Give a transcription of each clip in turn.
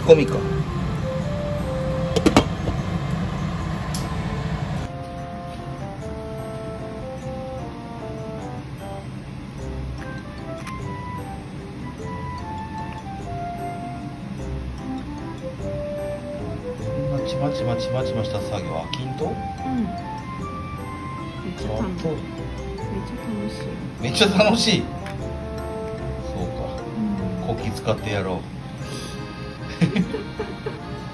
煮込みか。ちまちまちまちました作業飽きん。と？うんめっちゃ楽しい。そうか。うん。こき使ってやろうハハハハ!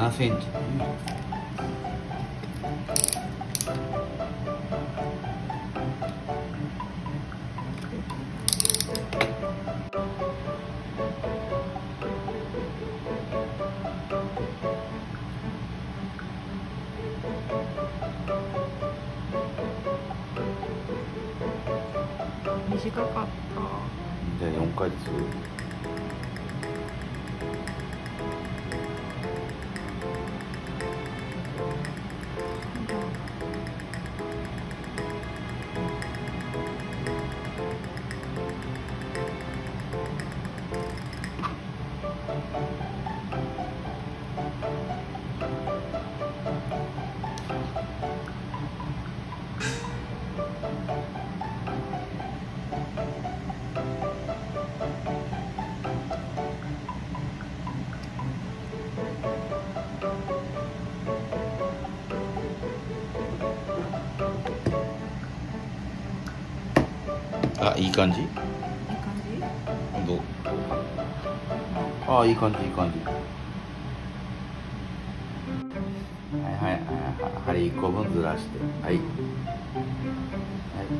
27センチ短かったじゃあ4回ずつあいい感じ？いい感じ？どう？あいい感じいい感じ。はいはいはいはい針一個分ずらして。はい。はい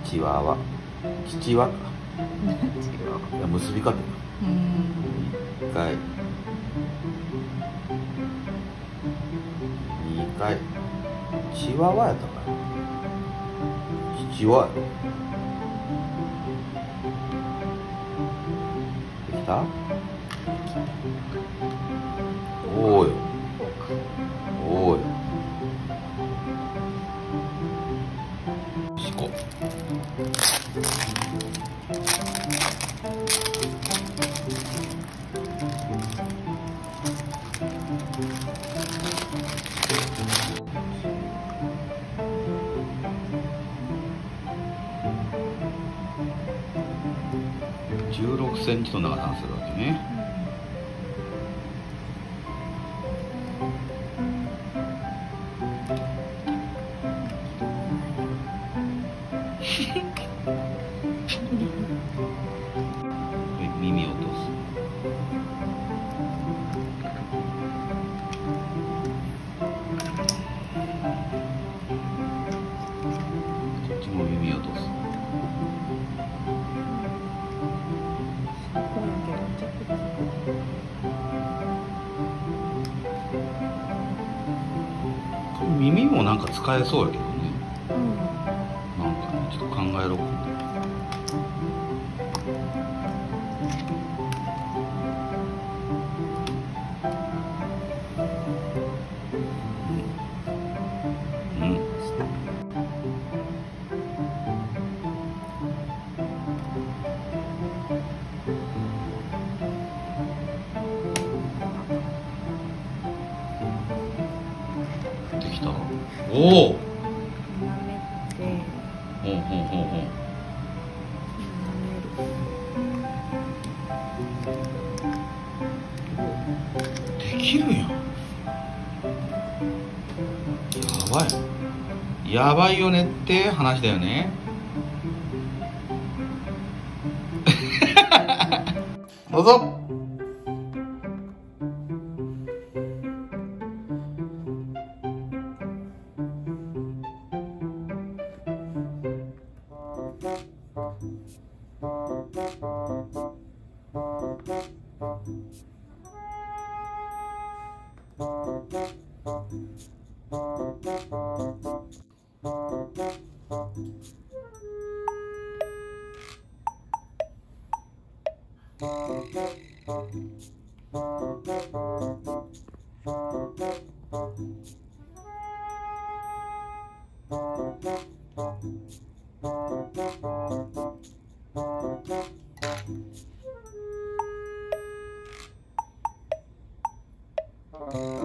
チワワ。父は？かいや結び方うん。一回。二回。チワワやったかな。父はできた？おーよ。おーよ。16センチの長さにするわけね。耳落とす。こっちも耳を落とす。耳もなんか使えそうやけど。おお舐めてほんほんほんほんできるやんやばいやばいよねって話だよねどうぞ Thank uh. you.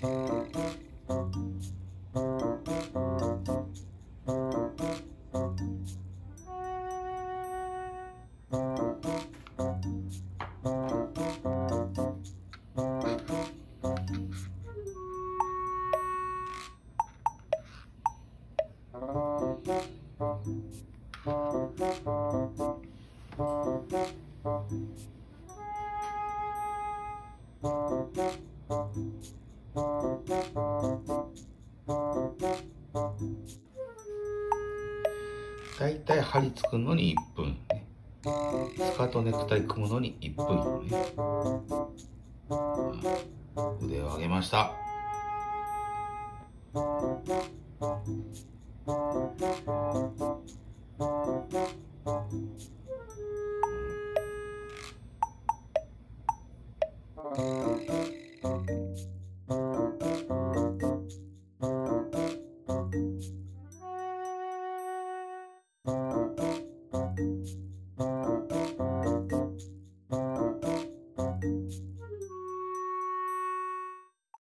だい作るのに1分、ね、スカートネクタイ組むのに1分、ね、腕を上げました。